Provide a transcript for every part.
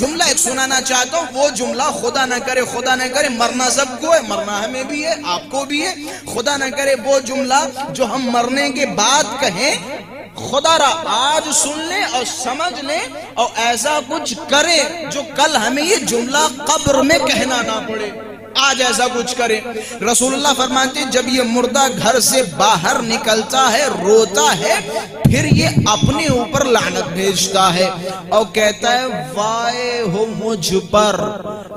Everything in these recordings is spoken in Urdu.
جملہ ایک سنانا چاہتا ہوں، وہ جملہ خدا نہ کرے، خدا نہ کرے، مرنا سب کو ہے، مرنا ہمیں بھی ہے، آپ کو بھی ہے۔ خدا نہ کرے وہ جملہ جو ہم مرنے کے بعد کہیں، خدا را، آج سن لیں اور سمجھ لیں اور ایسا کچھ کرے جو کل ہمیں یہ جملہ قبر میں کہنا نہ پڑے۔ آج ایسا کچھ کرے رسول اللہ فرماتے ہیں، جب یہ مردہ گھر سے باہر نکلتا ہے، روتا ہے، پھر یہ اپنے اوپر لعنت بھیجتا ہے۔ اور کہتا ہے، وائے ہو مجھ پر،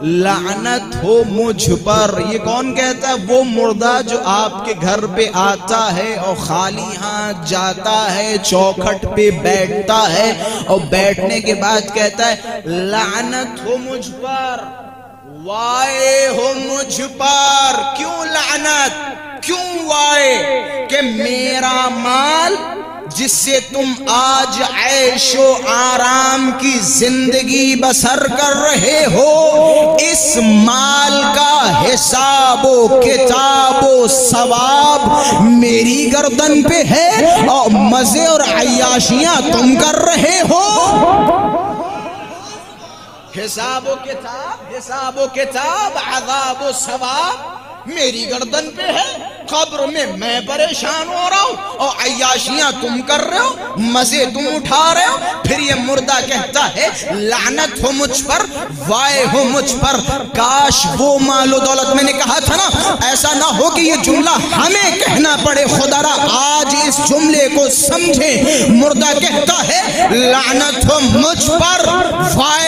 لعنت ہو مجھ پر۔ یہ کون کہتا ہے؟ وہ مردہ جو آپ کے گھر پہ آتا ہے اور خالی ہاتھ جاتا ہے، چوکھٹ پہ بیٹھتا ہے۔ اور بیٹھنے کے بعد کہتا ہے، لعنت ہو مجھ پر۔ وائے ہو مجھ پر؟ کیوں لعنت؟ کیوں وائے کہ میرا مال جس سے تم آج عیش و آرام کی زندگی بسر کر رہے ہو، اس مال کا حساب و کتاب و ثواب میری گردن پہ ہے اور مزے اور عیاشیاں تم کر رہے ہو۔ حساب و کتاب، حساب و کتاب، عذاب و ثواب میری گردن پہ ہے۔ قبر میں میں پریشان ہو رہا ہوں اور عیاشیاں تم کر رہے ہو، مزے تم اٹھا رہے ہو۔ پھر یہ مردہ کہتا ہے، لعنت ہو مجھ پر، وائے ہو مجھ پر۔ کاش وہ مال و دولت میں نے کہا تھا نا، ایسا نہ ہو کہ یہ جملہ ہمیں کہنا پڑے۔ خدا را، آج اس جملے کو سمجھیں۔ مردہ کہتا ہے، لعنت ہو مجھ پر، وائے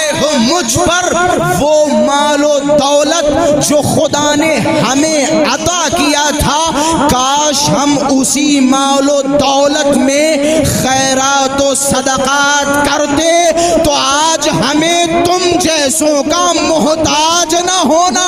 مجھ پر وہ مال و دولت جو خدا نے ہمیں عطا کیا تھا۔ کاش ہم اسی مال و دولت میں خیرات و صدقات کرتے تو آج ہمیں تم جیسوں کا محتاج نہ ہونا۔